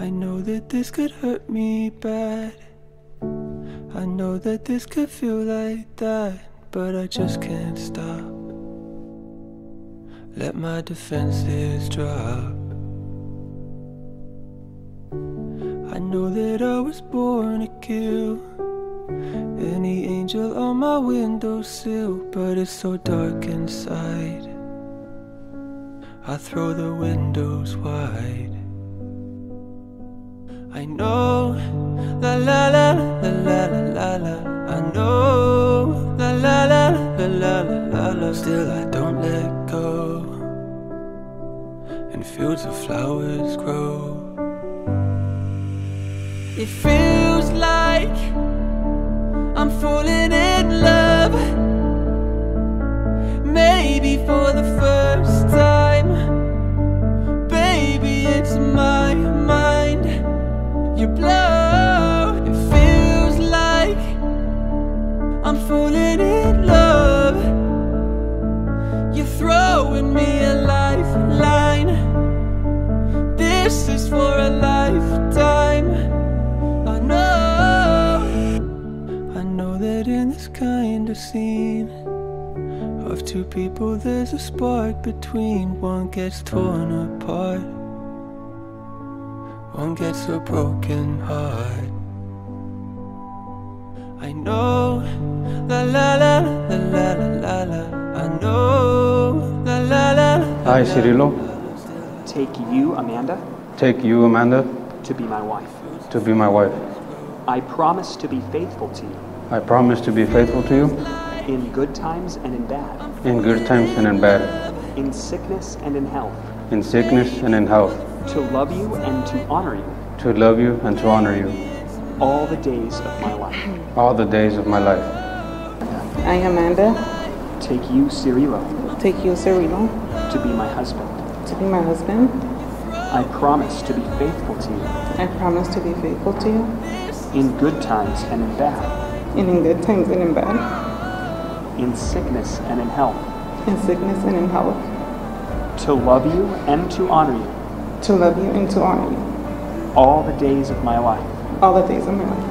I know that this could hurt me bad. I know that this could feel like that, but I just can't stop. Let my defenses drop. I know that I was born to kill any angel on my windowsill, but it's so dark inside. I throw the windows wide know, la la la la la la la. la. I know, la la la la la la la la. Still I don't let go, and fields of flowers grow. It feels like I'm falling in. Falling in love. You're throwing me a lifeline. This is for a lifetime. I know. I know that in this kind of scene of two people, there's a spark between. One gets torn apart, one gets a broken heart. I know, la la la la la la la. I know, la la la. la I, Cirilo. Take you, Amanda. Take you, Amanda. To be my wife. To be my wife. I promise to be faithful to you. I promise to be faithful to you. In good times and in bad. In good times and in bad. In sickness and in health. In sickness and in health. To love you and to honor you. To love you and to honor you all the days of my life. all the days of my life. I, Amanda, Take you, Cirilo, take you, Cirilo, to be my husband. to be my husband. I promise to be faithful to you. I promise to be faithful to you, in good times and in bad, and in good times and in bad, in sickness and in health, in sickness and in health, to love you and to honor you. To love you and to honor you. All the days of my life. All the days of my life.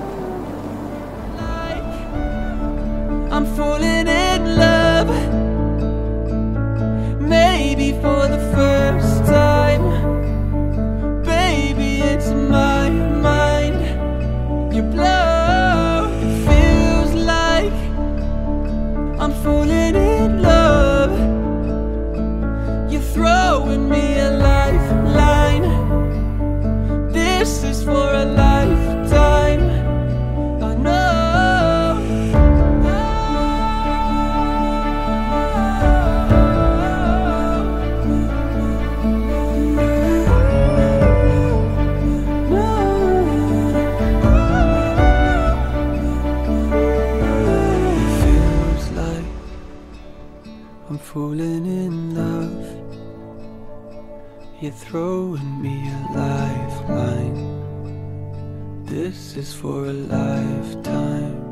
I'm falling in love. Maybe for the first time. Baby, it's my mind. You blow. Feels like I'm falling in love. You're throwing me a lifeline. This is for a lifetime. I'm falling in love. You're throwing me a lifeline. This is for a lifetime.